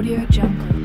Audio Jungle.